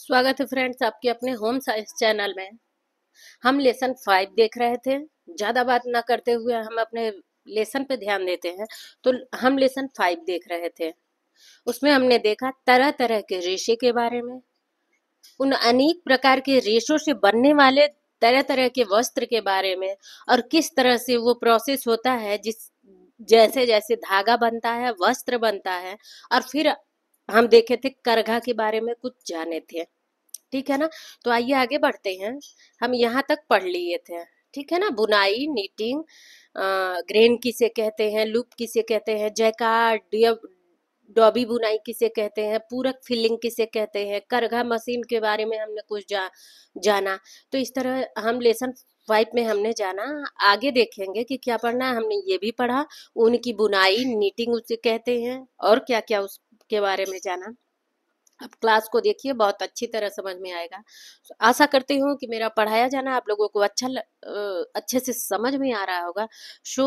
स्वागत है फ्रेंड्स आपके अपने होम साइंस चैनल में। हम लेसन फाइव देख रहे थे। ज़्यादा बात ना करते हुए हम अपने लेसन पे ध्यान देते हैं। तो हम लेसन फाइव देख रहे थे। उसमें हमने देखा तरह तरह के रेशे के बारे में। उन अनेक प्रकार के रेशों से बनने वाले तरह तरह के वस्त्र के बारे में और किस तरह से वो प्रोसेस होता है, जिस जैसे जैसे धागा बनता है, वस्त्र बनता है और फिर हम देखे थे करघा के बारे में कुछ जाने थे। ठीक है ना? तो आइए आगे बढ़ते हैं। हम यहाँ तक पढ़ लिए थे। ठीक है ना? बुनाई नीटिंग ग्रेन किसे कहते हैं लूप किसे कहते हैं जैकार डॉबी बुनाई किसे कहते हैं पूरक फिलिंग किसे कहते हैं करघा मशीन के बारे में हमने कुछ जा, जाना। तो इस तरह हम लेसन फाइव में हमने जाना। आगे देखेंगे कि क्या पढ़ना है। हमने ये भी पढ़ा उनकी बुनाई नीटिंग उसे कहते हैं और क्या क्या उस के बारे में जाना। अब क्लास को देखिए, बहुत अच्छी तरह समझ में आएगा। आशा करती हूँ कि मेरा पढ़ाया जाना आप लोगों को अच्छा अच्छे से समझ में आ रहा होगा। सो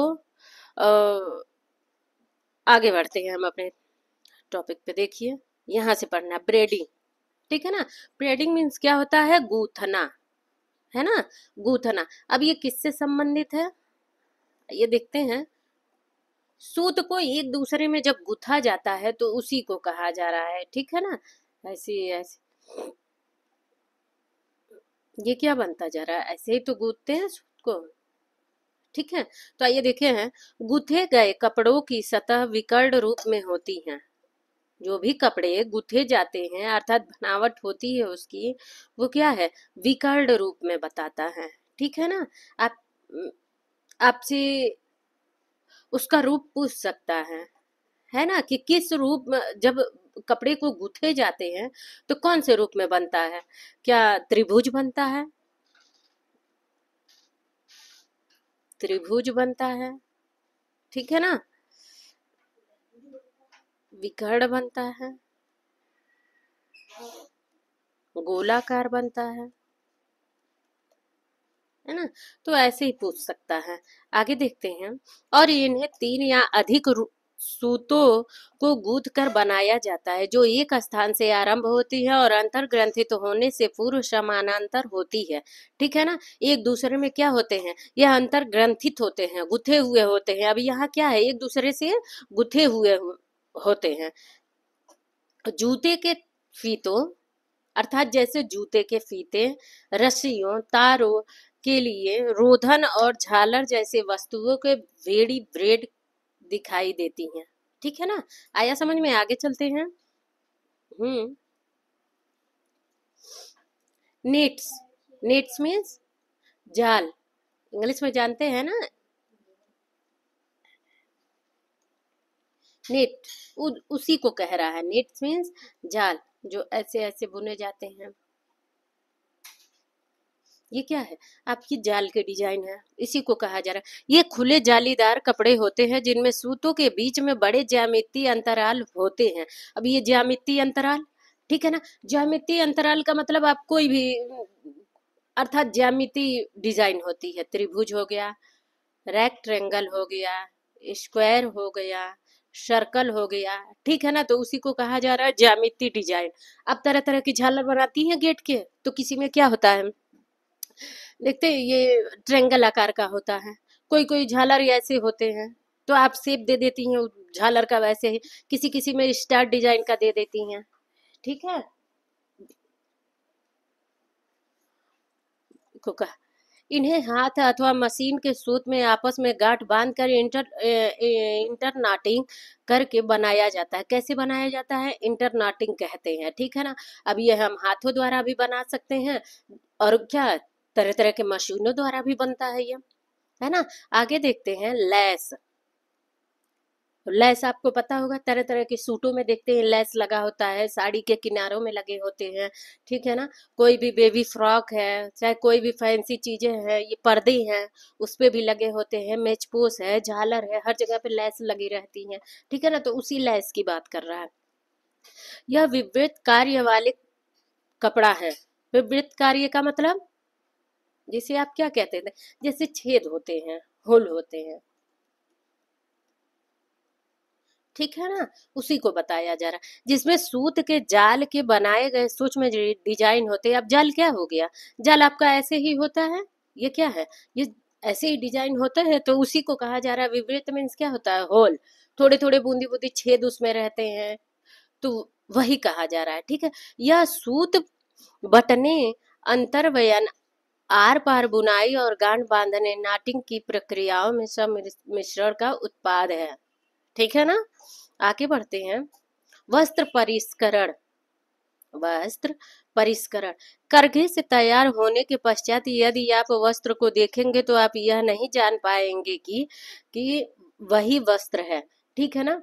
आगे बढ़ते हैं हम अपने टॉपिक पे। देखिए, यहाँ से पढ़ना ब्रेडिंग ठीक है ना? ब्रेडिंग मीन्स क्या होता है? गूथना। है ना? गूथना। अब ये किससे संबंधित है? ये देखते हैं। सूत को एक दूसरे में जब गुथा जाता है तो उसी को कहा जा रहा है। ठीक है ना? ऐसे ऐसे ये क्या बनता जा रहा है? ऐसे ही तो गूथते हैं सूत को। ठीक है? तो आइए देखे हैं। गुथे गए कपड़ों की सतह विकर्ण रूप में होती हैं। जो भी कपड़े गुथे जाते हैं, अर्थात बनावट होती है उसकी, वो क्या है? विकर्ण रूप में बताता है। ठीक है ना? आप, आपसे उसका रूप पूछ सकता है। है ना कि किस रूप में जब कपड़े को गुथे जाते हैं तो कौन से रूप में बनता है? क्या त्रिभुज बनता है? त्रिभुज बनता है। ठीक है ना? विकर्ण बनता है। गोलाकार बनता है। है ना? तो ऐसे ही पूछ सकता है। आगे देखते हैं। और इन्हें तीन या अधिक सूतों को गूद कर बनाया जाता है, जो एक स्थान से आरंभ होती है और अंतर ग्रंथित होने से पूर्व समानांतर होती है। ठीक है ना? एक दूसरे में क्या होते हैं? यह अंतर ग्रंथित होते हैं, गुथे हुए होते हैं। अब यहाँ क्या है? एक दूसरे से गुथे हुए होते हैं। जूते के फीतों, अर्थात जैसे जूते के फीते, रस्सियों, तारों के लिए रोधन और झालर जैसे वस्तुओं के वेड़ी ब्रेड दिखाई देती हैं। ठीक है ना? आया समझ में? आगे चलते हैं। हम्म। नेट्स नेट्स मीन्स जाल। इंग्लिश में जानते हैं ना? नेट उ, उसी को कह रहा है। नेट्स मीन्स जाल जो ऐसे ऐसे बुने जाते हैं। ये क्या है? आपकी जाल के डिज़ाइन है, इसी को कहा जा रहा है। ये खुले जालीदार कपड़े होते हैं, जिनमें सूतों के बीच में बड़े ज्यामितीय अंतराल होते हैं। अब ये ज्यामितीय अंतराल? ठीक है ना? ज्यामितीय अंतराल का मतलब आप कोई भी, अर्थात ज्यामिति डिज़ाइन होती है। त्रिभुज हो गया रेक्ट्रेंगल हो गया स्क्वायर हो गया सर्कल हो गया। ठीक है ना? तो उसी को कहा जा रहा है ज्यामिति डिज़ाइन। अब तरह तरह की झालर बनाती हैं गेट के? तो किसी में क्या होता है? देखते ये ट्रेंगल आकार का होता है। कोई कोई झालर ऐसे होते हैं तो आप सेप दे देती हैं झालर का वैसे ही किसी किसी में स्टार डिज़ाइन का दे देती हैं। ठीक है? को कहा इन्हें हाथ अथवा मशीन के सूत में आपस में गांठ बाँध कर इंटर इंटरनाटिंग करके बनाया जाता है। कैसे बनाया जाता है? इंटरनाटिंग कहते हैं। ठीक है ना? अब ये हम हाथों द्वारा भी बना सकते हैं। और क्या तरह तरह के मशीनों द्वारा भी बनता है ये, है ना? आगे देखते हैं, लैस। तो लैस आपको पता होगा तरह तरह के सूटों में देखते हैं, लैस लगा होता है, साड़ी के किनारों में लगे होते हैं, ठीक है ना? कोई भी बेबी फ्रॉक है, चाहे कोई भी फैंसी चीज़ें हैं, ये पर्दे हैं, उस पर भी लगे होते हैं मेचपोस है, झालर है, हर जगह पे लैस लगी रहती हैं, ठीक है ना? तो उसी लैस की बात कर रहा है। यह विवृत कार्य वाले कपड़ा है। विवृत कार्य का मतलब जिसे आप क्या कहते थे जैसे छेद होते हैं, होल होते हैं। ठीक है ना? उसी को बताया जा रहा जिसमें सूत के जाल के बनाए गए सूक्ष्म डिज़ाइन होते हैं। अब जाल क्या हो गया? जाल आपका ऐसे ही होता है? ये क्या है? ये ऐसे ही डिज़ाइन होता है? तो उसी को कहा जा रहा है विवृत मीन्स क्या होता है? होल। थोड़े थोड़े बूंदी बूंदी छेद उसमें रहते हैं। तो वही कहा जा रहा है। ठीक है? यह सूत बटने, अंतर्वयन आर पार बुनाई और गांठ बांधने, नाटिंग की प्रक्रियाओं में सब मिश्रण का उत्पाद है। ठीक है ना? आगे बढ़ते हैं। वस्त्र परिष्करण। वस्त्र परिष्करण। करघे से तैयार होने के पश्चात यदि आप वस्त्र को देखेंगे तो आप यह नहीं जान पाएँगे कि कि वही वस्त्र है। ठीक है ना?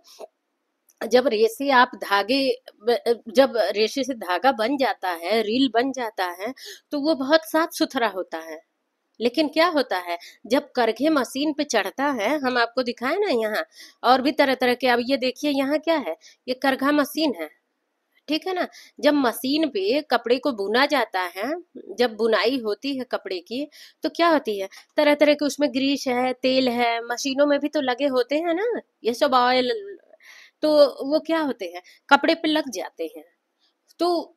जब रेसे आप धागे जब रेशे से धागा बन जाता है, रील बन जाता है तो वो बहुत साफ़ सुथरा होता है। लेकिन क्या होता है, जब करघे मशीन पे चढ़ता है, हम आपको दिखाए ना यहाँ, और भी तरह तरह के, अब ये देखिए यहाँ क्या है, ये करघा मशीन है, ठीक है ना? जब मशीन पे कपड़े को बुना जाता है, जब बुनाई होती है कपड़े की तो क्या होती है तरह तरह के उसमें ग्रीस है, तेल है, मशीनों में भी तो लगे होते हैं ना, ये सब ऑयल तो वो क्या होते हैं? कपड़े पे लग जाते हैं। तो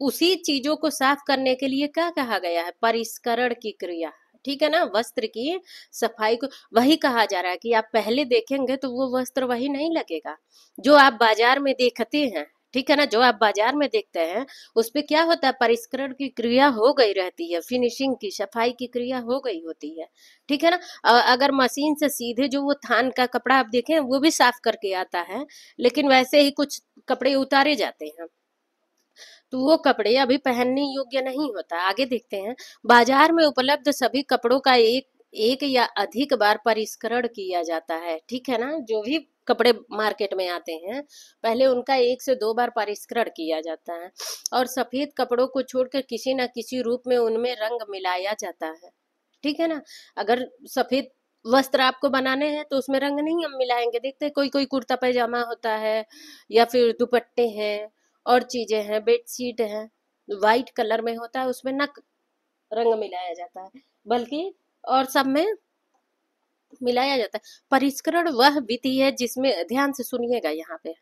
उसी चीज़ों को साफ़ करने के लिए क्या कहा गया है? परिष्करण की क्रिया। ठीक है ना? वस्त्र की सफ़ाई को, वही कहा जा रहा है कि आप पहले देखेंगे तो वो वस्त्र वही नहीं लगेगा। जो आप बाज़ार में देखते हैं ठीक है ना? जो आप बाज़ार में देखते हैं उस पर क्या होता है? परिष्करण की क्रिया हो गई रहती है फिनिशिंग की, सफ़ाई की क्रिया हो गई होती है, ठीक है ना? अगर मशीन से सीधे जो वो थान का कपड़ा आप देखें, वो भी साफ़ करके आता है, लेकिन वैसे ही कुछ कपड़े उतारे जाते हैं। तो वो कपड़े अभी पहनने योग्य नहीं होता। आगे देखते हैं, बाज़ार में उपलब्ध सभी कपड़ों का एक एक या अधिक बार परिष्करण किया जाता है, ठीक है ना? जो भी कपड़े मार्केट में आते हैं, पहले उनका एक से दो बार परिष्करण किया जाता है और सफ़ेद कपड़ों को छोड़कर किसी न किसी रूप में उनमें रंग मिलाया जाता है, ठीक है ना? अगर सफ़ेद वस्त्र आपको बनाने हैं तो उसमें रंग नहीं हम मिलाएँगे, देखते हैं कोई कोई कुर्ता पैजामा होता है या फिर दुपट्टे हैं और चीज़ें हैं, बेडशीट है वाइट कलर में होता है, उसमें न रंग मिलाया जाता है, बल्कि और सब में मिलाया जाता है। परिष्करण वह विधि है जिसमें ध्यान से सुनिएगा यहाँ पे।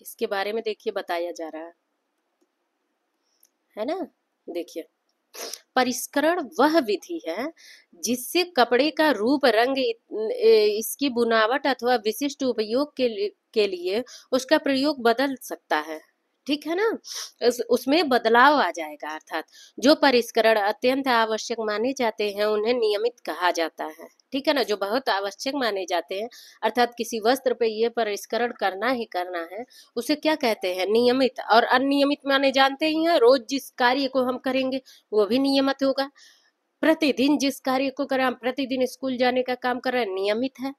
इसके बारे में देखिए बताया जा रहा है। है ना? देखिए। परिष्करण वह विधि है जिससे कपड़े का रूप रंग इसकी बुनावट अथवा विशिष्ट उपयोग के लिए, उसका प्रयोग बदल सकता है। ठीक है ना? उस, उसमें बदलाव आ जाएगा अर्थात। जो परिष्करण अत्यंत आवश्यक माने जाते हैं उन्हें नियमित कहा जाता है। ठीक है ना? जो बहुत आवश्यक माने जाते हैं अर्थात किसी वस्त्र पे ये परिष्करण करना ही करना है उसे क्या कहते हैं? नियमित। और अनियमित माने जानते ही हैं रोज जिस कार्य को हम करेंगे वो भी नियमित होगा। प्रतिदिन जिस कार्य को करें हम प्रतिदिन स्कूल जाने का काम कर रहे हैं नियमित है।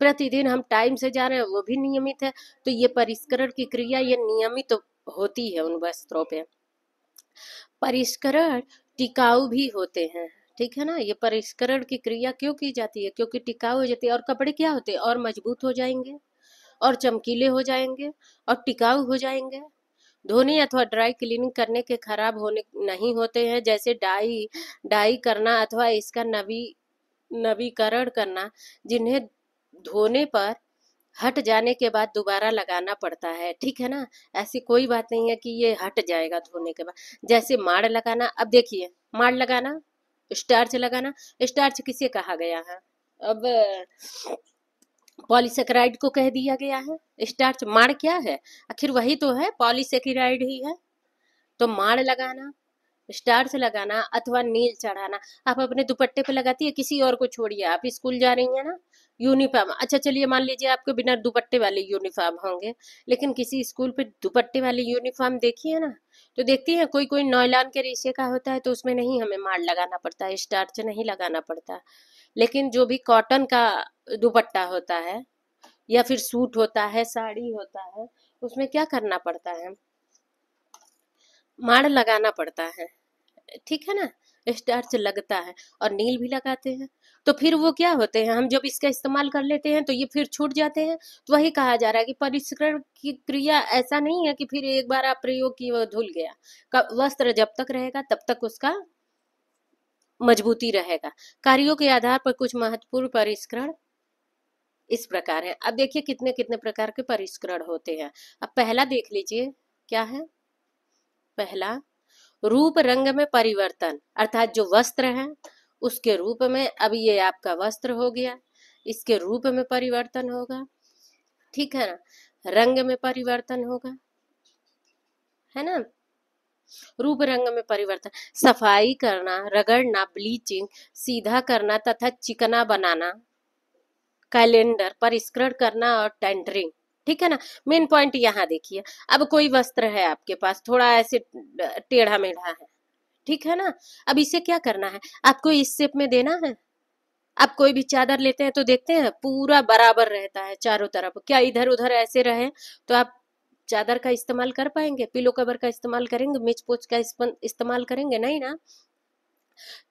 प्रतिदिन हम टाइम से जा रहे हैं वो भी नियमित है। तो ये परिष्करण की क्रिया ये नियमित होती है उन वस्त्रों पे। परिष्करण टिकाऊ भी होते हैं, ठीक है ना? ये परिष्करण की क्रिया क्यों की जाती है? क्योंकि टिकाऊ हो जाती है और कपड़े क्या होते हैं? और मज़बूत हो जाएँगे, और चमकीले हो जाएँगे, और टिकाऊ हो जाएँगे। धोने अथवा ड्राई क्लीनिंग करने के खराब होने नहीं होते हैं, जैसे डाई डाई करना अथवा इसका नवी, नवीकरण करना, जिन्हें धोने पर हट जाने के बाद दोबारा लगाना पड़ता है, ठीक है ना? ऐसी कोई बात नहीं है कि ये हट जाएगा धोने के बाद। जैसे माड़ लगाना, अब देखिए, माड़ लगाना, स्टार्च लगाना, स्टार्च किसे कहा गया है? अब, पॉलीसेक्राइड को कह दिया गया है, स्टार्च माड़ क्या है? आखिर वही तो है, पॉलीसेक्राइड ही है। तो माड़ लगाना स्टार्च लगाना अथवा नील चढ़ाना, आप अपने दुपट्टे पे लगाती है, किसी और को छोड़िए, आप स्कूल जा रही है ना? यूनिफॉर्म अच्छा चलिए मान लीजिए आपके बिना दुपट्टे वाले यूनिफॉर्म होंगे, लेकिन किसी स्कूल पे दुपट्टे वाले यूनिफॉर्म देखिए ना तो देखती है कोई कोई नॉयलान के रेशे का होता है तो उसमें नहीं हमें मार लगाना पड़ता है स्टार्च नहीं लगाना पड़ता। लेकिन जो भी कॉटन का दुपट्टा होता है, या फिर सूट होता है, साड़ी होता है, उसमें क्या करना पड़ता है? माड़ लगाना पड़ता है। ठीक है ना? स्टार्च लगता है और नील भी लगाते हैं। तो फिर वो क्या होते हैं? हम जब इसका इस्तेमाल कर लेते हैं तो ये फिर छूट जाते हैं। तो वही कहा जा रहा है कि परिष्करण की क्रिया ऐसा नहीं है कि फिर एक बार आप प्रयोग की वो धुल गया। वस्त्र जब तक रहेगा, तब तक उसका मजबूती रहेगा। कार्यों के आधार पर कुछ महत्वपूर्ण परिष्करण इस प्रकार है। अब देखिए कितने कितने प्रकार के परिष्करण होते हैं। अब पहला देख लीजिए, क्या है? पहला रूप रंग में परिवर्तन, अर्थात जो वस्त्र है, उसके रूप में अब ये आपका वस्त्र हो गया, इसके रूप में परिवर्तन होगा, ठीक है ना? रंग में परिवर्तन होगा, है ना? रूप रंग में परिवर्तन, सफ़ाई करना, रगड़ना ब्लीचिंग सीधा करना तथा चिकना बनाना कैलेंडर परिष्करण करना और टेंडरिंग ठीक है ना? मेन पॉइंट यहाँ देखिए, अब कोई वस्त्र है आपके पास, थोड़ा ऐसे टेढ़ा मेढ़ा है, ठीक है ना? अब इसे क्या करना है? आपको इस शेप में देना है? आप कोई भी चादर लेते हैं तो देखते हैं, पूरा बराबर रहता है चारों तरफ़। क्या इधर उधर ऐसे रहे तो आप चादर का इस्तेमाल कर पाएँगे पिलो कवर का इस्तेमाल करेंगे मिच पोच का इस्तेमाल करेंगे, नहीं ना?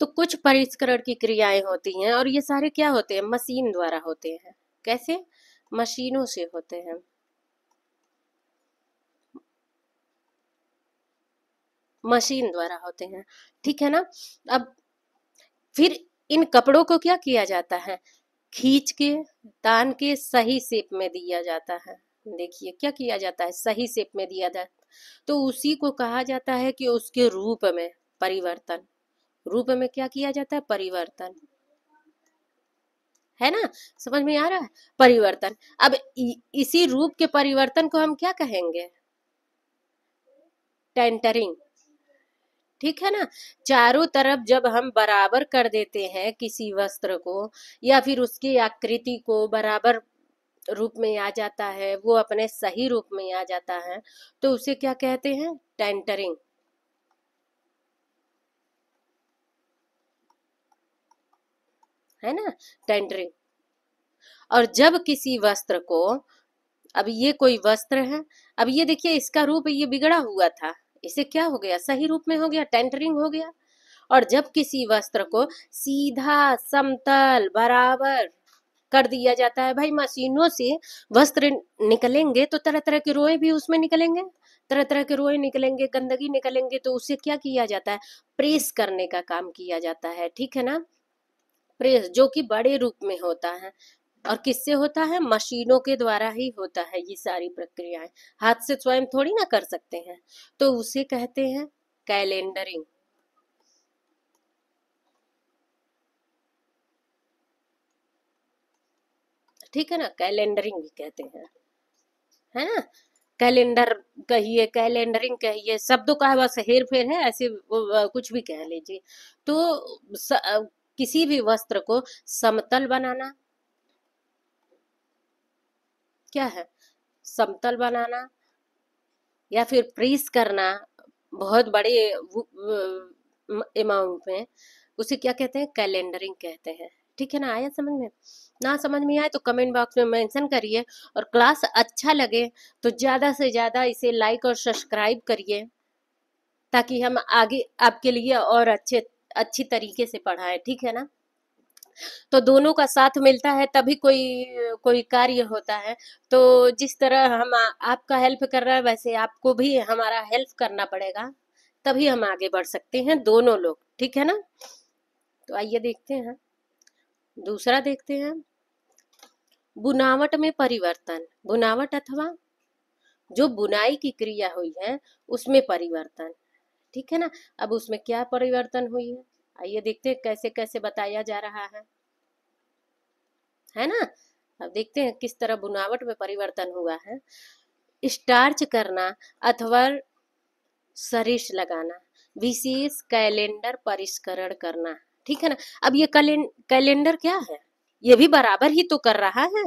तो कुछ परिष्करण की क्रियाएँ होती हैं और ये सारे क्या होते हैं? मशीन द्वारा होते हैं। कैसे? मशीनों से होते हैं। मशीन द्वारा होते हैं, ठीक है ना? अब फिर इन कपड़ों को क्या किया जाता है? खींच के, तान के सही शेप में दिया जाता है। देखिए, क्या किया जाता है? सही शेप में दिया जाता तो उसी को कहा जाता है कि उसके रूप में परिवर्तन। रूप में क्या किया जाता है? परिवर्तन। है ना? समझ में आ रहा है? परिवर्तन। अब इसी रूप के परिवर्तन को हम क्या कहेंगे? टेंटरिंग। ठीक है ना? चारों तरफ़ जब हम बराबर कर देते हैं किसी वस्त्र को या फिर उसकी आकृति को बराबर रूप में आ जाता है, वो अपने सही रूप में आ जाता है तो उसे क्या कहते हैं? टेंटरिंग है ना? टेंटरिंग और जब किसी वस्त्र को, अब ये कोई वस्त्र है? अब ये देखिए, इसका रूप ये बिगड़ा हुआ था। इसे क्या हो गया? सही रूप में हो गया टेंटरिंग हो गया। और जब किसी वस्त्र को सीधा, समतल, बराबर कर दिया जाता है, भाई मशीनों से वस्त्र निकलेंगे तो तरह तरह के रोए भी उसमें निकलेंगे। तरह तरह के रोए निकलेंगे, गंदगी निकलेंगे तो उसे क्या किया जाता है? प्रेस करने का काम किया जाता है, ठीक है ना? प्रेस, जो कि बड़े रूप में होता है। और किससे होता है? मशीनों के द्वारा ही होता है ये सारी प्रक्रियाएँ। हाथ से स्वयं थोड़ी ना कर सकते हैं। तो उसे कहते हैं कैलेंडरिंग। ठीक है ना? कैलेंडरिंग भी कहते हैं। है ना? कैलेंडर कहिए कैलेंडरिंग कहिए शब्दों का बस हेर फेर है ऐसे कुछ भी कह लीजिए। तो स, किसी भी वस्त्र को समतल बनाना क्या है? समतल बनाना या फिर प्रीस करना, बहुत बड़े अमाउंट में उसे क्या कहते हैं? कैलेंडरिंग कहते हैं। ठीक है ना? आया समझ में? ना समझ में आए तो कमेंट बॉक्स में मेंशन करिए और क्लास अच्छा लगे तो ज़्यादा से ज़्यादा इसे लाइक और सब्सक्राइब करिए, ताकि हम आगे, आपके लिए और अच्छे, अच्छी तरीके से पढ़ाएँ। ठीक है ना? तो दोनों का साथ मिलता है, तभी कोई कोई कार्य होता है। तो जिस तरह हम आपका हेल्प कर रहा है, वैसे आपको भी हमारा हेल्प करना पड़ेगा, तभी हम आगे बढ़ सकते हैं, दोनों लोग। ठीक है ना? तो आइए देखते हैं। दूसरा देखते हैं। बुनावट में परिवर्तन। बुनावट अथवा जो बुनाई की क्रिया हुई है, उसमें परिवर्तन। ठीक है ना? अब उसमें क्या परिवर्तन हुई है? आइए देखते हैं कैसे कैसे बताया जा रहा है। है ना? अब देखते हैं किस तरह बुनावट में परिवर्तन हुआ है। स्टार्च करना अथवा सरिश लगाना, विशेष कैलेंडर परिष्करण करना, ठीक है ना? अब ये कैलेंडर क्या है? ये भी बराबर ही तो कर रहा है।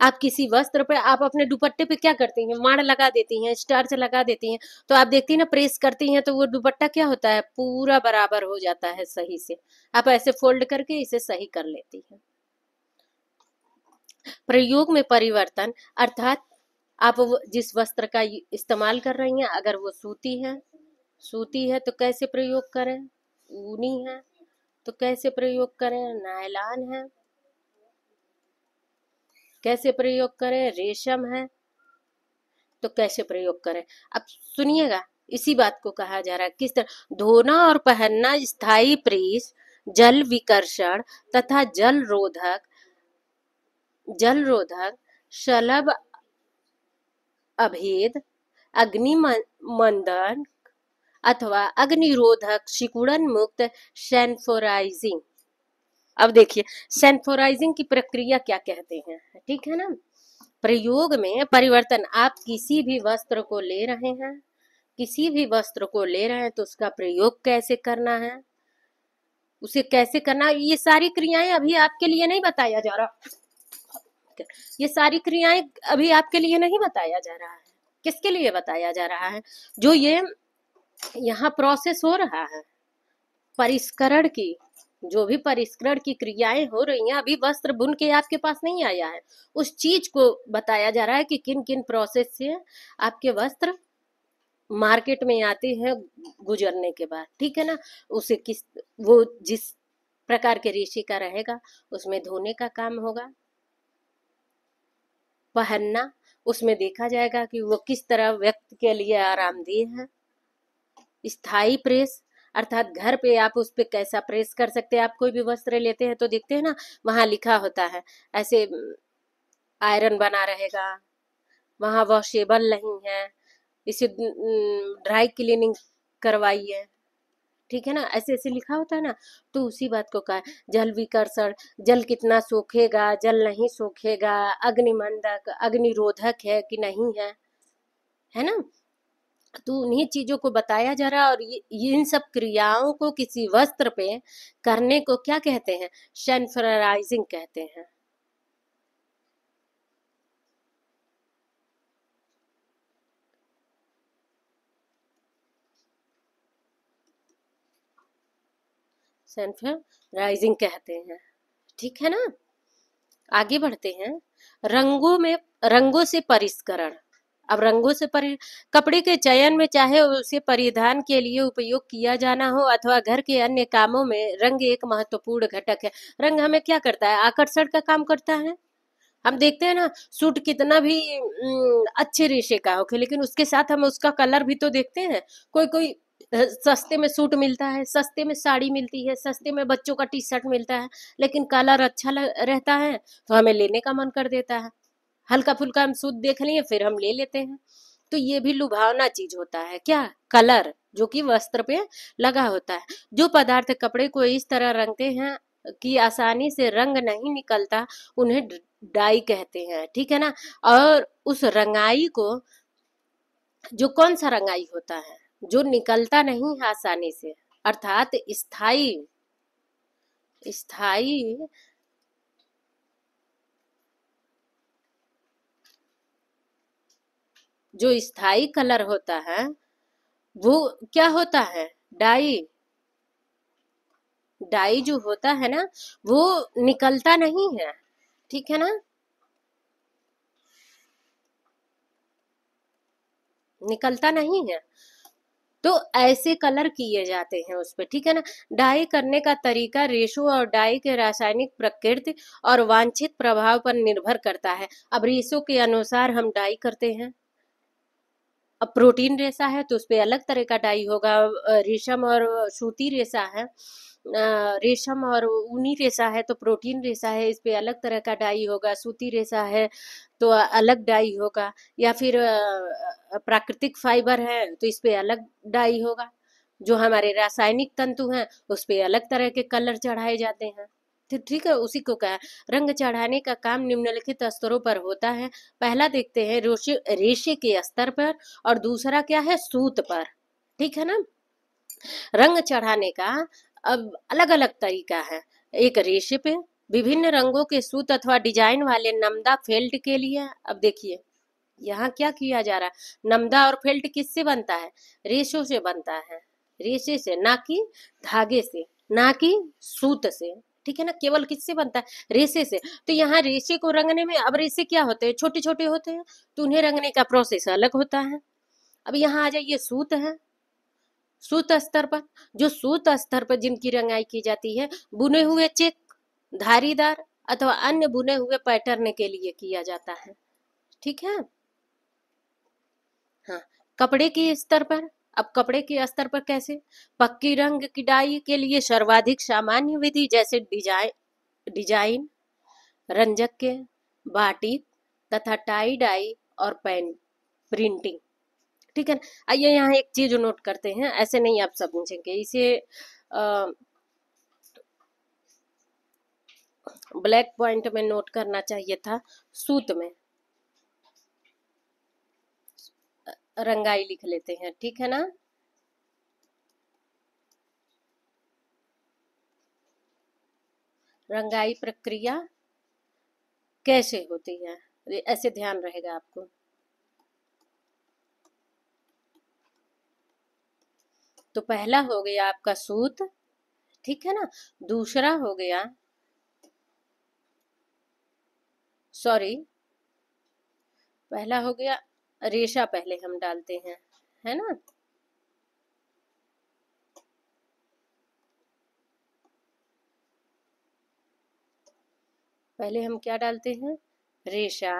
आप किसी वस्त्र पे, आप अपने दुपट्टे पे क्या करती हैं? माड़ लगा देती हैं स्टार्च लगा देती हैं तो आप देखती हैं ना प्रेस करती हैं तो वो दुपट्टा क्या होता है? पूरा बराबर हो जाता है सही से। आप ऐसे फोल्ड करके इसे सही कर लेती हैं। प्रयोग में परिवर्तन, अर्थात आप जिस वस्त्र का इस्तेमाल कर रही हैं, अगर वो सूती है सूती है तो कैसे प्रयोग करें? ऊनी है तो कैसे प्रयोग करें? नायलान है कैसे प्रयोग करें? रेशम है। तो कैसे प्रयोग करें? अब सुनिएगा, इसी बात को कहा जा रहा है। किस तरह? धोना और पहनना स्थायी प्रेस, जल विकर्षण तथा जल रोधक जल रोधक, शलभ अभेद, अग्नि मंदन अथवा अग्निरोधक सिकुड़न मुक्त सेंफोराइजिंग अब देखिए सेंफोराइजिंग की प्रक्रिया क्या कहते हैं? ठीक है ना? प्रयोग में परिवर्तन, आप किसी भी वस्त्र को ले रहे हैं, किसी भी वस्त्र को ले रहे हैं तो उसका प्रयोग कैसे करना है? उसे कैसे करना ये सारी क्रियाएँ अभी आपके लिए नहीं बताया जा रहा। ये सारी क्रियाएँ अभी आपके लिए नहीं बताया जा रहा है। किसके लिए बताया जा रहा है? जो ये यहाँ प्रोसेस हो रहा है, परिष्करण की। जो भी परिष्करण की क्रियाएँ हो रही हैं, अभी वस्त्र बुन के आपके पास नहीं आया है। उस चीज़ को बताया जा रहा है कि किन किन प्रोसेस से आपके वस्त्र मार्केट में आते हैं गुजरने के बाद, ठीक है ना? उसे किस, वो जिस प्रकार के रेशे का रहेगा, उसमें धोने का काम होगा। पहनना, उसमें देखा जाएगा कि वो किस तरह व्यक्ति के लिए आरामदेह है। स्थायी प्रेस अर्थात घर पे आप उस पर कैसा प्रेस कर सकते हैं? आप कोई भी वस्त्र लेते हैं तो देखते हैं ना, वहाँ लिखा होता है, ऐसे आयरन बना रहेगा, वहाँ वॉशेबल नहीं है, इसे ड्राई क्लीनिंग करवाइए। ठीक है ना? ऐसे ऐसे लिखा होता है ना? तो उसी बात को कहा, जल विकर्षण, जल कितना सूखेगा, जल नहीं सूखेगा अग्निमंदक अग्निरोधक है कि नहीं है? है ना? तो उन्हीं चीज़ों को बताया जा रहा है और ये इन सब क्रियाओं को किसी वस्त्र पे करने को क्या कहते हैं? शेनफराइजिंग कहते हैं। राइजिंग कहते हैं। ठीक है ना? आगे बढ़ते हैं। रंगों में, रंगों से परिष्करण। अब रंगों से परि, कपड़े के चयन में चाहे उसे परिधान के लिए उपयोग किया जाना हो अथवा घर के अन्य कामों में रंग एक महत्वपूर्ण घटक है। रंग हमें क्या करता है? आकर्षण का काम करता है। हम देखते हैं ना, सूट कितना भी अच्छे रेशे का हो, लेकिन उसके साथ हम उसका कलर भी तो देखते हैं। कोई कोई सस्ते में सूट मिलता है, सस्ते में साड़ी मिलती है, सस्ते में बच्चों का टी शर्ट मिलता है, लेकिन कलर अच्छा रहता है तो हमें लेने का मन कर देता है। हल्का फुल्का हम सूट देख लिए फिर हम ले लेते हैं। तो ये भी लुभावना चीज़ होता है। क्या? कलर, जो कि वस्त्र पे लगा होता है। जो पदार्थ कपड़े को इस तरह रंगते हैं कि आसानी से रंग नहीं निकलता, उन्हें डाई कहते हैं। ठीक है ना? और उस रंगाई को, जो कौन सा रंगाई होता है? जो निकलता नहीं है आसानी से। अर्थात स्थायी। स्थायी जो स्थायी कलर होता है, वो क्या होता है? डाई। डाई जो होता है ना, वो निकलता नहीं है, ठीक है ना? निकलता नहीं है। तो ऐसे कलर किए जाते हैं उस पर ठीक है ना? डाई करने का तरीका रेशो और डाई के रासायनिक प्रकृति और वांछित प्रभाव पर निर्भर करता है। अब रेशो के अनुसार हम डाई करते हैं। अब प्रोटीन रेशा है तो उस पर अलग तरह का डाई होगा रेशम और सूती रेशा है रेशम और ऊनी रेशा है तो प्रोटीन रेशा है इस पर अलग तरह का डाई होगा सूती रेशा है तो अलग डाई होगा, या फिर प्राकृतिक फाइबर है तो इस पे अलग डाई होगा, जो हमारे रासायनिक तंतु हैं उस पर अलग तरह के कलर चढ़ाए जाते हैं। ठीक है, उसी को कहा। रंग चढ़ाने का काम निम्नलिखित स्तरों पर होता है। पहला देखते हैं रेशे के स्तर पर और दूसरा क्या है? सूत पर। ठीक है ना? रंग चढ़ाने का अब अलग अलग तरीका है। एक रेशे पे विभिन्न रंगों के सूत अथवा डिज़ाइन वाले नमदा फेल्ट के लिए, अब देखिए, यहाँ क्या किया जा रहा है? नमदा और फेल्ट किससे बनता है? रेशों से बनता है। रेशे से, ना कि धागे से, ना कि सूत से। ठीक है ना? केवल किससे बनता है? रेसे से। तो यहाँ रेसे को रंगने में अब रेसे क्या होते हैं? छोटे छोटे होते हैं। तो उन्हें रंगने का प्रोसेस अलग होता है। अब यहाँ आ जाइए सूत है। सूत स्तर पर। जो सूत स्तर पर जिनकी रंगाई की जाती है, बुने हुए चेक, धारीदार अथवा अन्य बुने हुए पैटर्न के लिए किया जाता है। ठीक है? हाँ। कपड़े के स्तर पर अब कपड़े के स्तर पर कैसे? पक्की रंग की डाई के लिए सर्वाधिक सामान्य विधि जैसे डिज़ाइन डिज़ाइन रंजक के बाटिक तथा टाई डाई और पेन, प्रिंटिंग। ठीक है ना? आइए यहाँ एक चीज़ नोट करते हैं, ऐसे नहीं आप सब समझेंगे इसे ब्लैक पॉइंट में नोट करना चाहिए था, सूत में। रंगाई लिख लेते हैं, ठीक है ना? रंगाई प्रक्रिया कैसे होती है? ऐसे ध्यान रहेगा आपको। तो पहला हो गया आपका सूत, ठीक है ना? दूसरा हो गया सॉरी पहला हो गया रेशा पहले हम डालते हैं, है ना? पहले हम क्या डालते हैं? रेशा,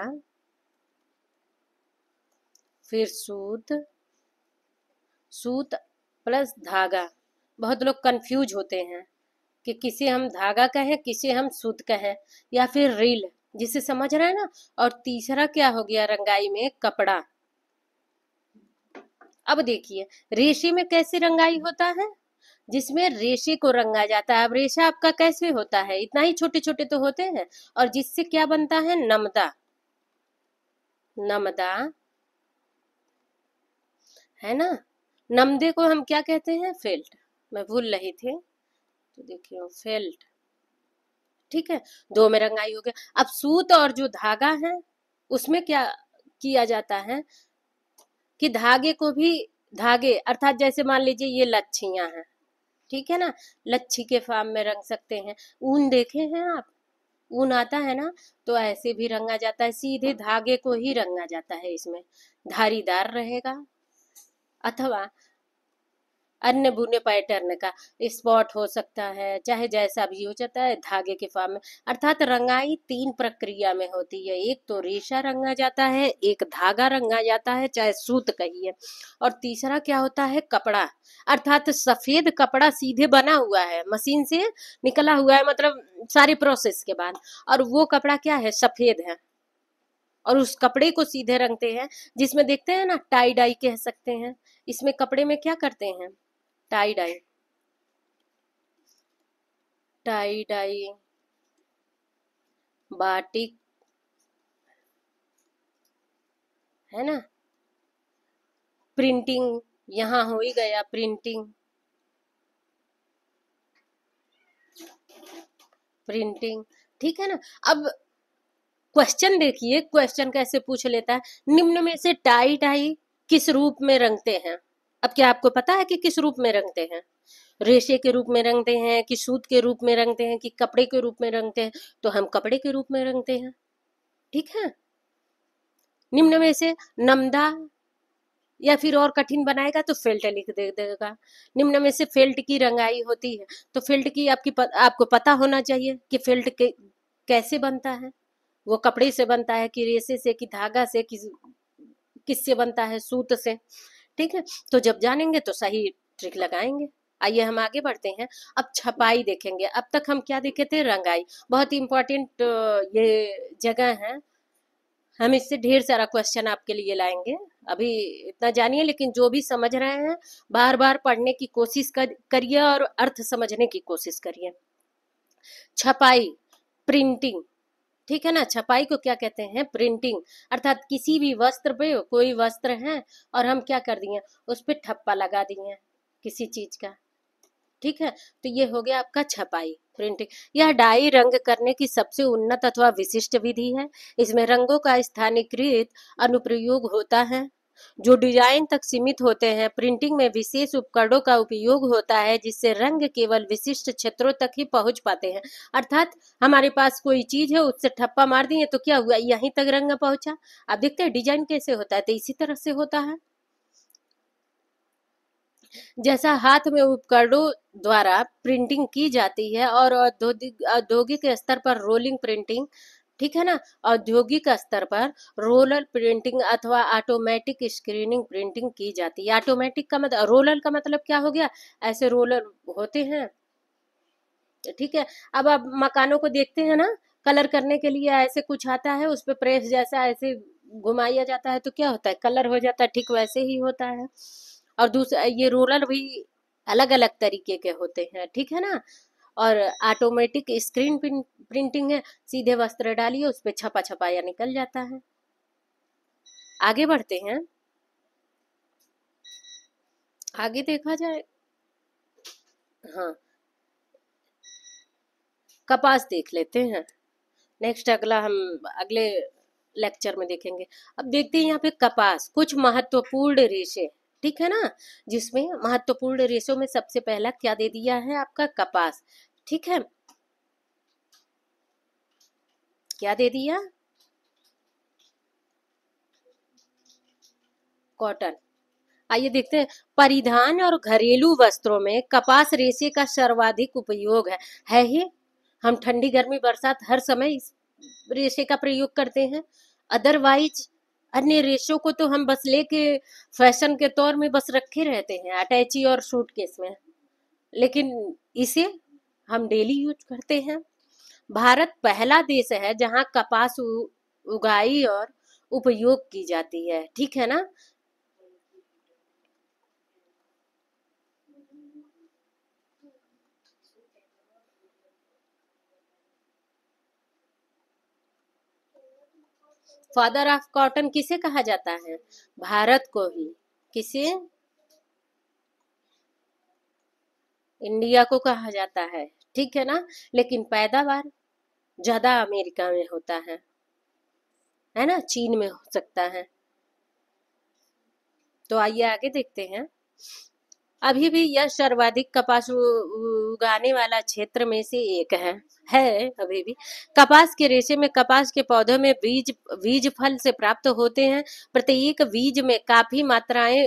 फिर सूत सूत प्लस धागा। बहुत लोग कंफ्यूज होते हैं कि किसे हम धागा कहें, किसे हम सूत कहें, या फिर रील। जिसे समझ रहा है ना? और तीसरा क्या हो गया रंगाई में? कपड़ा। अब देखिए, रेशे में कैसे रंगाई होता है? जिसमें रेशे को रंगा जाता है। अब रेशा आपका कैसे होता है? इतना ही छोटे छोटे तो होते हैं। और जिससे क्या बनता है? नमदा। नमदा। है ना? नमदे को हम क्या कहते हैं? फेल्ट। मैं भूल रही थी। तो देखिए, फेल्ट। ठीक है? दो में रंगाई हो गया। अब सूत और जो धागा है, उसमें क्या किया जाता है कि धागे को भी, धागे, अर्थात जैसे मान लीजिए ये लच्छियाँ हैं, ठीक है ना? लच्छी के फार्म में रंग सकते हैं। ऊन देखे हैं आप? ऊन आता है ना तो ऐसे भी रंगा जाता है, सीधे धागे को ही रंगा जाता है इसमें। धारीदार रहेगा। अथवा अन्य बुने पैटर्न का स्पॉट हो सकता है, चाहे जैसा भी हो जाता है, धागे के फॉर्म में। अर्थात रंगाई तीन प्रक्रिया में होती है। एक तो रेशा रंगा जाता है, एक धागा रंगा जाता है, चाहे सूत कहिए और तीसरा क्या होता है? कपड़ा। अर्थात सफ़ेद कपड़ा सीधे बना हुआ है, मशीन से निकला हुआ है मतलब सारे प्रोसेस के बाद। और वो कपड़ा क्या है? सफ़ेद है। और उस कपड़े को सीधे रंगते हैं, जिसमें देखते हैं ना टाई डाई कह सकते हैं। इसमें कपड़े में क्या करते हैं? Tie dye tie dye batik है ना? प्रिंटिंग यहाँ हो ही गया प्रिंटिंग प्रिंटिंग ठीक है ना? अब क्वेश्चन देखिए क्वेश्चन कैसे पूछ लेता है? निम्न में से टाई टाई किस रूप में रंगते हैं? अब क्या आपको पता है कि किस रूप में रंगते हैं? रेशे के रूप में रंगते हैं कि सूत के रूप में रंगते हैं कि कपड़े के रूप में रंगते हैं? तो हम कपड़े के रूप में रंगते हैं। ठीक है? निम्न में से नमदा या फिर और कठिन बनाएगा तो फेल्ट लिख दे देगा। निम्न में से फेल्ट की रंगाई होती है। तो फेल्ट की आपकी प, आपको पता होना चाहिए कि फेल्ट के, कैसे बनता है? वो कपड़े से बनता है कि रेसे से कि धागा से कि किससे बनता है? सूत से। ठीक है? तो जब जानेंगे तो सही ट्रिक लगाएँगे। आइए हम आगे बढ़ते हैं। अब छपाई देखेंगे। अब तक हम क्या देखे थे? रंगाई। बहुत इंपॉर्टेंट ये जगह है। हम इससे ढेर सारा क्वेश्चन आपके लिए लाएँगे। अभी इतना जानिए लेकिन जो भी समझ रहे हैं बार बार पढ़ने की कोशिश कर, करिए और अर्थ समझने की कोशिश करिए। छपाई प्रिंटिंग ठीक है ना? छपाई को क्या कहते हैं? प्रिंटिंग अर्थात किसी भी वस्त्र पे कोई वस्त्र है और हम क्या कर दिए? उस पर ठप्पा लगा दिए किसी चीज़ का। ठीक है? तो ये हो गया आपका छपाई प्रिंटिंग यह डाई रंग करने की सबसे उन्नत अथवा विशिष्ट विधि है। इसमें रंगों का स्थानीकृत अनुप्रयोग होता है। जो डिज़ाइन तक सीमित होते हैं, प्रिंटिंग में विशेष उपकरणों का उपयोग होता है, जिससे रंग केवल विशिष्ट क्षेत्रों तक ही पहुँच पाते हैं। अर्थात, हमारे पास कोई चीज़ है, उससे ठप्पा मार दिए तो क्या हुआ, यहीं तक रंग पहुँचा? अब देखते हैं, डिज़ाइन कैसे होता है तो इसी तरह से होता है। जैसा हाथ में उपकरणों द्वारा प्रिंटिंग की जाती है और औद्योगिक स्तर पर रोलिंग, प्रिंटिंग ठीक है ना? औद्योगिक स्तर पर रोलर प्रिंटिंग अथवा ऑटोमेटिक स्क्रीनिंग प्रिंटिंग की जाती है। ऑटोमेटिक का मतलब रोलर का मतलब क्या हो गया? ऐसे रोलर होते हैं। ठीक है, अब आप मकानों को देखते हैं ना, कलर करने के लिए ऐसे कुछ आता है, उस पर प्रेस जैसा ऐसे घुमाया जाता है तो क्या होता है? कलर हो जाता है, ठीक वैसे ही होता है। और दूसरा, ये रोलर भी अलग अलग तरीके के होते हैं, ठीक है ना? और ऑटोमेटिक स्क्रीन प्रिंटिंग है, सीधे वस्त्र डालिए, उस पर छपा छपाया निकल जाता है। आगे बढ़ते हैं। आगे देखा जाए हाँ कपास देख लेते हैं। नेक्स्ट अगला हम अगले लेक्चर में देखेंगे। अब देखते हैं यहाँ पे कपास, कुछ महत्वपूर्ण रेशे, ठीक है ना? जिसमें महत्वपूर्ण रेशों में सबसे पहला क्या दे दिया है आपका कपास? ठीक है। क्या दे दिया? कॉटन। आइए देखते हैं। परिधान और घरेलू वस्त्रों में कपास रेशे का सर्वाधिक उपयोग है। है ही? हम ठंडी गर्मी बरसात हर समय इस रेशे का प्रयोग करते हैं। अदरवाइज़ अन्य रेशों को तो हम बस लेके फ़ैशन के तौर में बस रखे रहते हैं, अटैची और सूट केस में। लेकिन इसे हम डेली यूज़ करते हैं। भारत पहला देश है जहाँ कपास उगाई और उपयोग की जाती है। ठीक है ना? फादर ऑफ़ कॉटन किसे कहा जाता है? भारत को ही। किसे? इंडिया को कहा जाता है। ठीक है ना? लेकिन पैदावार ज़्यादा अमेरिका में होता है। है ना? चीन में हो सकता है। तो आइए आगे देखते हैं। अभी भी यह सर्वाधिक कपास उगाने वाला क्षेत्र में से एक है है अभी भी। कपास के रेशे में कपास के पौधों में बीज बीज फल से प्राप्त होते हैं। प्रत्येक बीज में काफ़ी मात्राएँ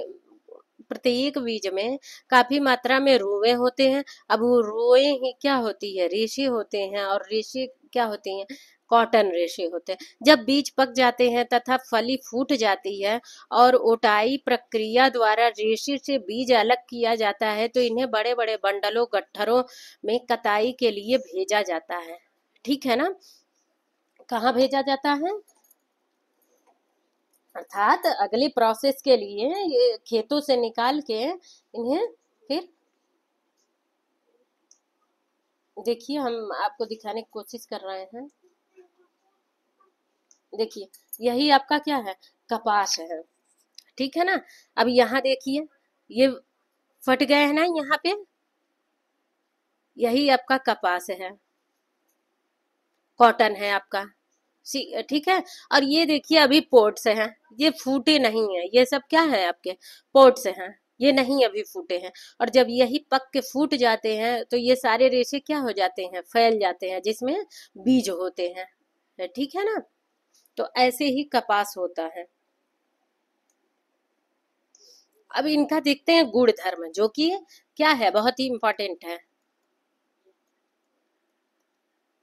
प्रत्येक बीज में काफ़ी मात्रा में रोए होते हैं। अब वो रोए ही क्या होती है? रेशे होते हैं और रेशे क्या होती हैं? कॉटन रेशे होते हैं। जब बीज पक जाते हैं तथा फली फूट जाती है और ओटाई प्रक्रिया द्वारा रेशे से बीज अलग किया जाता है तो इन्हें बड़े बड़े बंडलों, गट्ठरों में कताई के लिए भेजा जाता है। ठीक है ना? कहाँ भेजा जाता है? अर्थात अगले प्रोसेस के लिए ये खेतों से निकाल के इन्हें फिर देखिए हम आपको दिखाने की कोशिश कर रहे हैं। देखिए, यही आपका क्या है? कपास है। ठीक है ना? अब यहाँ देखिए, ये फट गए हैं ना यहाँ पे? यही आपका कपास है। कॉटन है आपका। ठीक है? और ये देखिए अभी पोर्ट से हैं। ये फूटे नहीं है। ये सब क्या है आपके? पोर्ट से हैं। ये नहीं अभी फूटे हैं। और जब यही पक के फूट जाते हैं तो ये सारे रेशे क्या हो जाते हैं? फैल जाते हैं, जिसमें बीज होते हैं। ठीक है ना? तो ऐसे ही कपास होता है। अब इनका देखते हैं गुण धर्म जो कि क्या है? बहुत ही इंपॉर्टेंट है।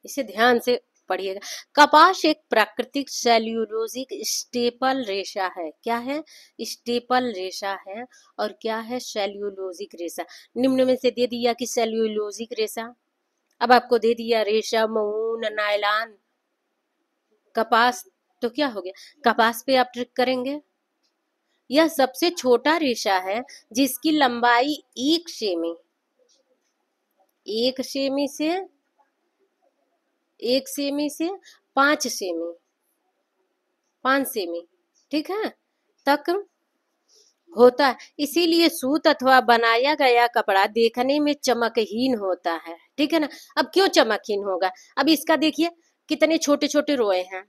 इसे ध्यान से पढ़िएगा। कपास एक प्राकृतिक सेल्यूलोजिक स्टेपल रेशा है। क्या है? स्टेपल रेशा है और क्या है सेल्यूलोजिक रेशा? निम्न में से दे दिया कि सेल्यूलोजिक रेशा। अब आपको दे दिया रेशा, मऊन, नायलान। कपास तो क्या हो गया? कपास पे आप ट्रिक करेंगे। यह सबसे छोटा रेशा है जिसकी लंबाई एक सेमी। एक सेमी से एक सेमी से पाँच सेमी पाँच सेमी ठीक है? तक होता है। इसीलिए सूत अथवा बनाया गया कपड़ा देखने में चमकहीन होता है, ठीक है ना? अब क्यों चमकहीन होगा? अब इसका देखिए, कितने छोटे छोटे रोए हैं।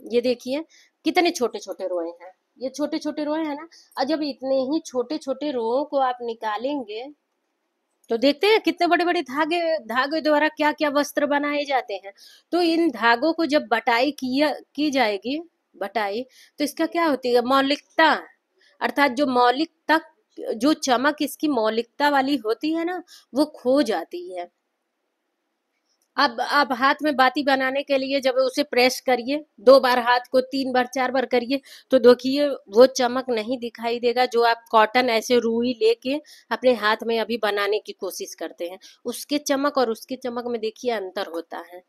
ये देखिए, कितने छोटे छोटे रोए हैं। ये छोटे छोटे रोए हैं ना? और जब इतने ही छोटे छोटे रोओं को आप निकालेंगे तो देखते हैं कितने बड़े बड़े धागे धागे द्वारा क्या क्या वस्त्र बनाए जाते हैं। तो इन धागों को जब बटाई किया, की जाएगी, बटाई तो इसका क्या होती है? मौलिकता, अर्थात जो मौलिकता, जो चमक इसकी मौलिकता वाली होती है ना, वो खो जाती है। अब आप हाथ में बाती बनाने के लिए जब उसे प्रेस करिए, दो बार हाथ को तीन बार, चार बार करिए तो देखिए वो चमक नहीं दिखाई देगा, जो आप कॉटन ऐसे रुई लेके अपने हाथ में अभी बनाने की कोशिश करते हैं। उसके चमक और उसके चमक में देखिए अंतर होता है।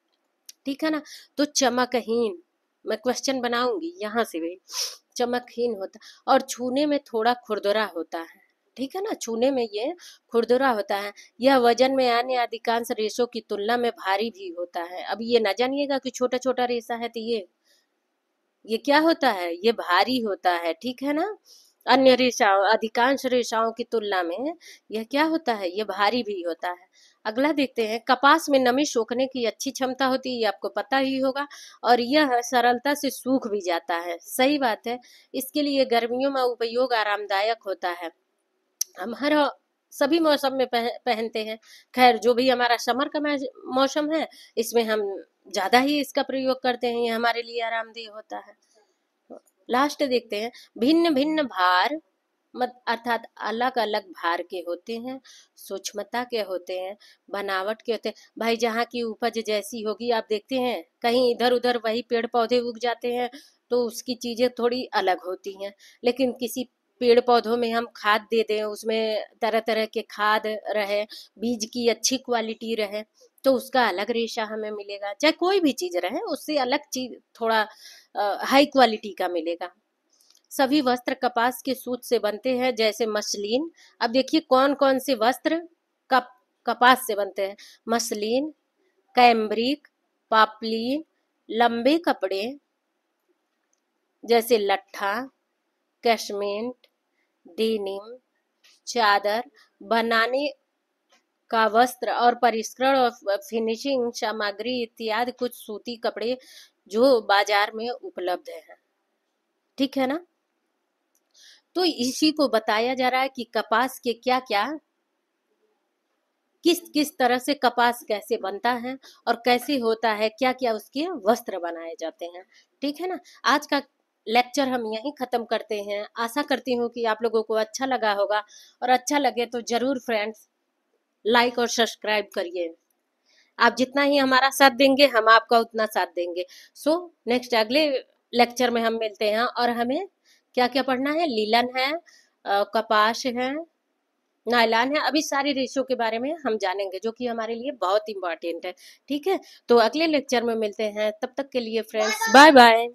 ठीक है ना? तो चमकहीन, मैं क्वेश्चन बनाऊँगी, यहाँ से भी, चमकहीन होता, और छूने में थोड़ा खुरदुरा होता है। ठीक है ना? छूने में ये खुरदुरा होता है। यह वज़न में अन्य अधिकांश रेशों की तुलना में भारी भी होता है। अब ये ना जानिएगा कि छोटा छोटा रेशा है तो ये ये क्या होता है? ये भारी होता है, ठीक है ना? अन्य रेशाओं, अधिकांश रेशाओं की तुलना में यह क्या होता है? यह भारी भी होता है। अगला देखते हैं। कपास में नमी सोखने की अच्छी क्षमता होती है, ये आपको पता ही होगा। और यह सरलता से सूख भी जाता है। सही बात है। इसके लिए गर्मियों में उपयोग आरामदायक होता है। हम हर सभी मौसम में पह, पहनते हैं। खैर जो भी हमारा समर का मौसम है इसमें हम ज़्यादा ही इसका प्रयोग करते हैं ये हमारे लिए आरामदेह होता है। लास्ट देखते हैं। भिन्न भिन्न भार मत अर्थात अलग अलग भार के होते हैं सूक्ष्मता के होते हैं बनावट के होते हैं। भाई जहाँ की उपज जैसी होगी आप देखते हैं कहीं इधर उधर वही पेड़ पौधे उग जाते हैं तो उसकी चीज़ें थोड़ी अलग होती हैं। लेकिन किसी पेड़ पौधों में हम खाद दे दें, उसमें तरह तरह के खाद रहे, बीज की अच्छी क्वालिटी रहे तो उसका अलग रेशा हमें मिलेगा, चाहे कोई भी चीज़ रहे, उससे अलग चीज़, थोड़ा हाई क्वालिटी का मिलेगा। सभी वस्त्र कपास के सूत से बनते हैं, जैसे मसलिन। अब देखिए कौन कौन से वस्त्र कप, कपास से बनते हैं? मसलिन, कैम्ब्रिक, पापलिन, लंबे कपड़े, जैसे लट्ठा, कैशमेंट डेनिम चादर बनाने का वस्त्र और परिष्करण और फिनिशिंग सामग्री इत्यादि कुछ सूती कपड़े जो बाज़ार में उपलब्ध है। ठीक है ना? तो इसी को बताया जा रहा है कि कपास के क्या क्या किस किस तरह से कपास कैसे बनता है और कैसे होता है क्या क्या उसके वस्त्र बनाए जाते हैं। ठीक है ना? आज का लेक्चर हम यहीं ख़त्म करते हैं। आशा करती हूँ कि आप लोगों को अच्छा लगा होगा और अच्छा लगे तो ज़रूर फ्रेंड्स लाइक और सब्सक्राइब करिए। आप जितना ही हमारा साथ देंगे, हम आपका उतना साथ देंगे। सो नेक्स्ट अगले लेक्चर में हम मिलते हैं और हमें क्या क्या पढ़ना है? लीलन है कपास है, नायलान है। अभी सारे रेशो के बारे में हम जानेंगे, जो कि हमारे लिए बहुत इंपॉर्टेंट है। ठीक है? तो अगले लेक्चर में मिलते हैं। तब तक के लिए फ्रेंड्स बाय बाय